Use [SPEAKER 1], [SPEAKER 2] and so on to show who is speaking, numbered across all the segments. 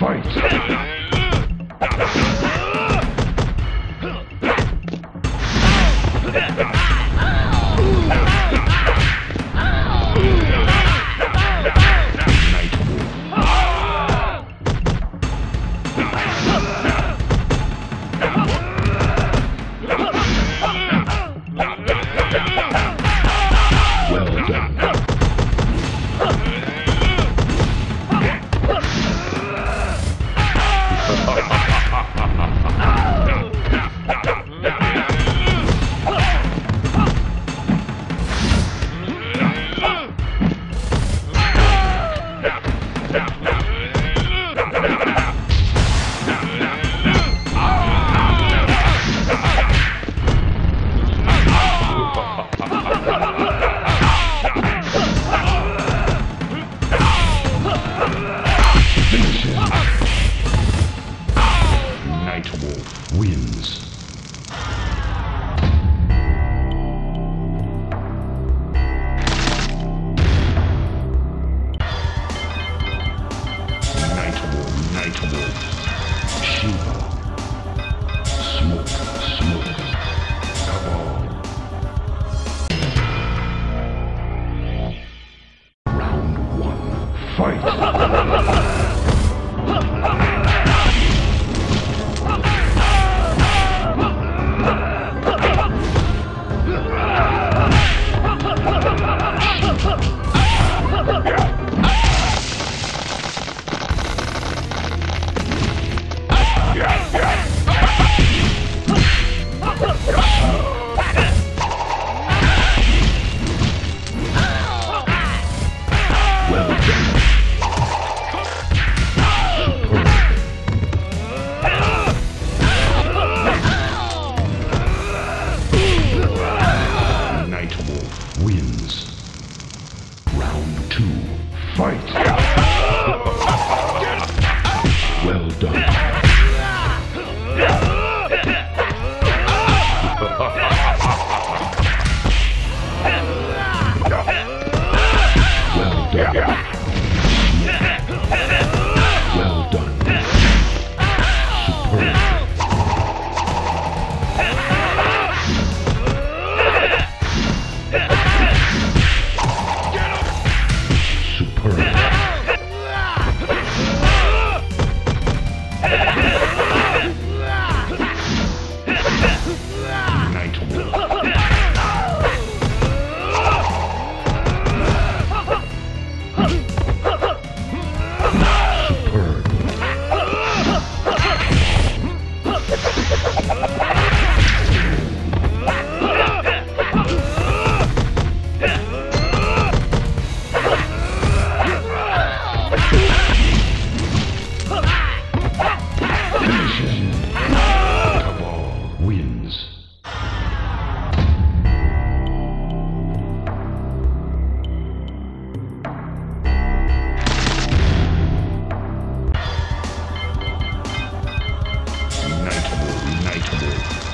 [SPEAKER 1] fight! to do.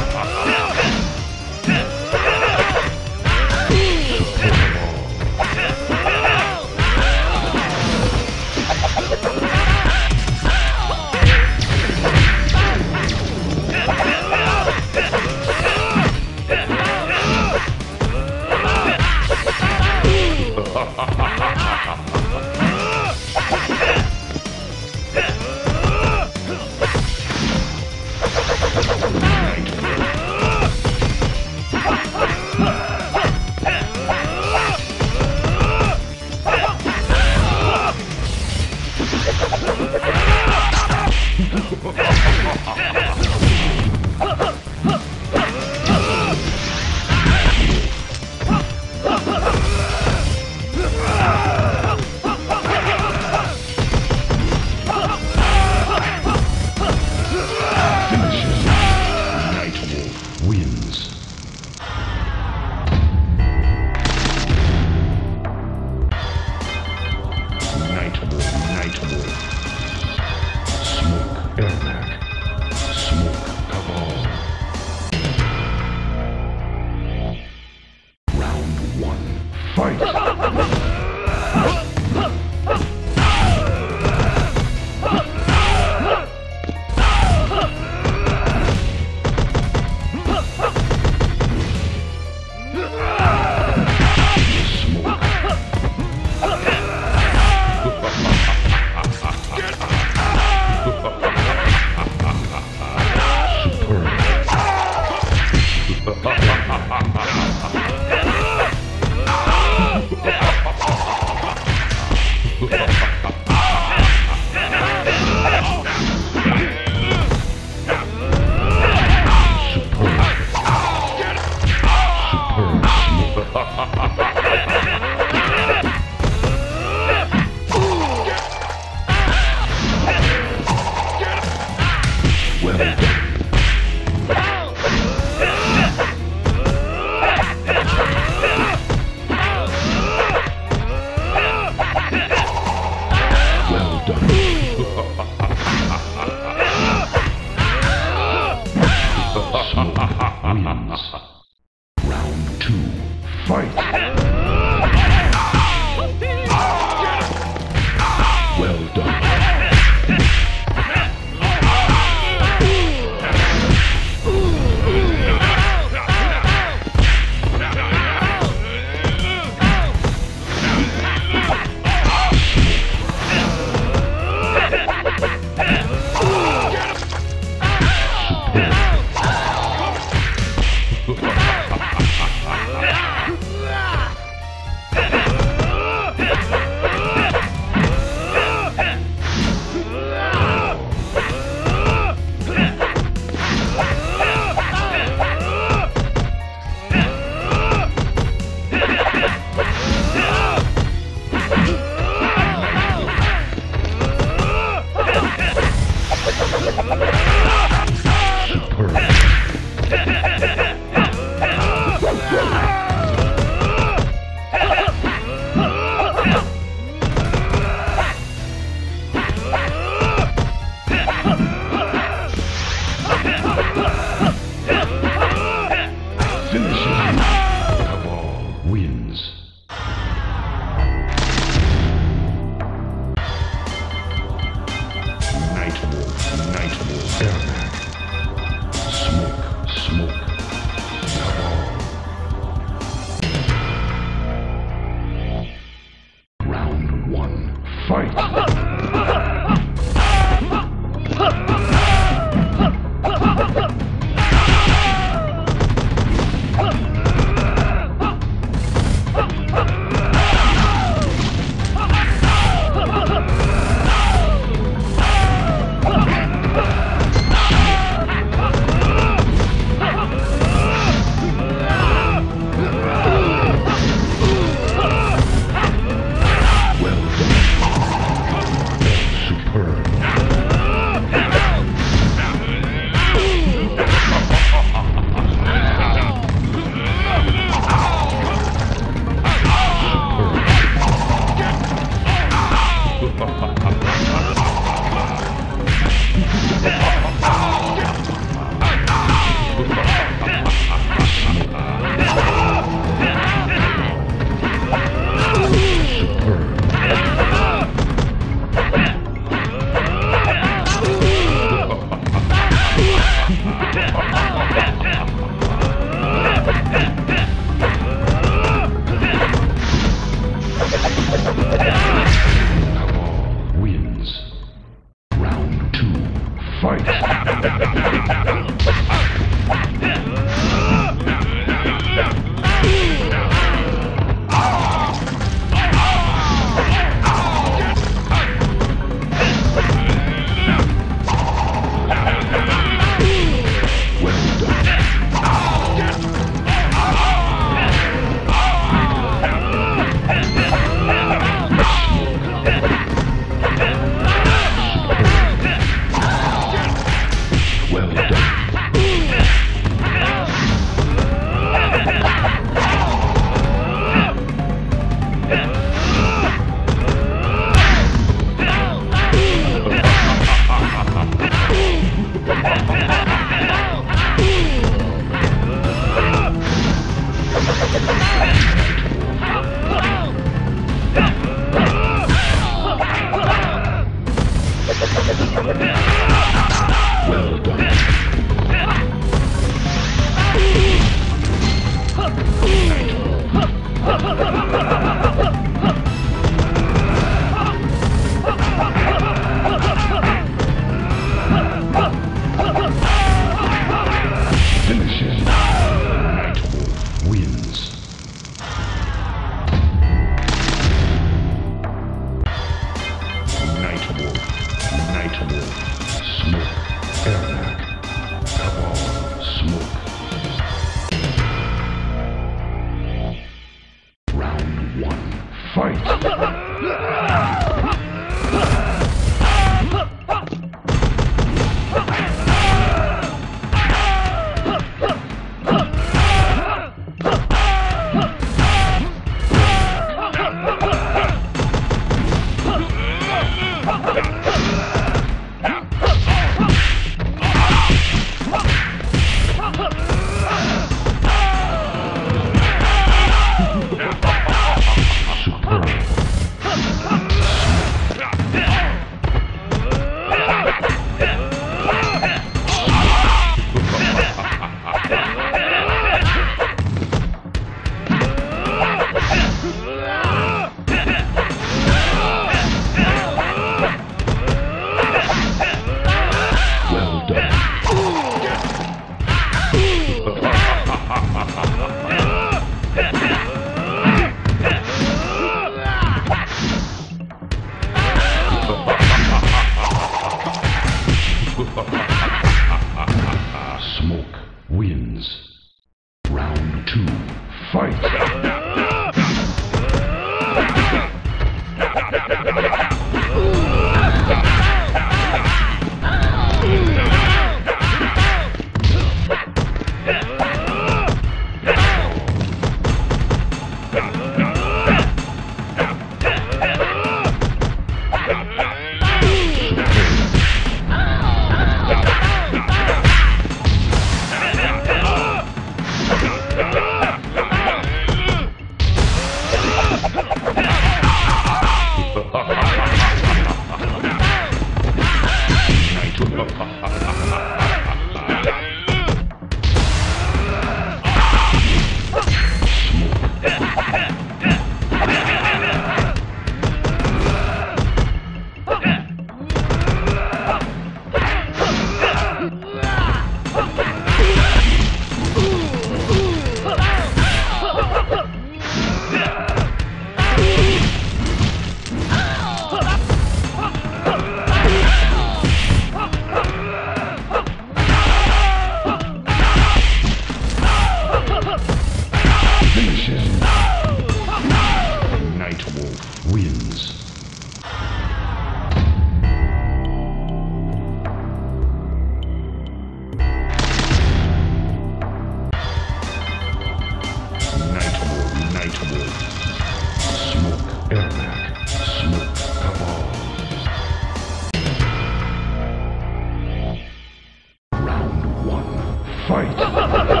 [SPEAKER 1] Fight!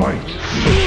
[SPEAKER 1] Fight.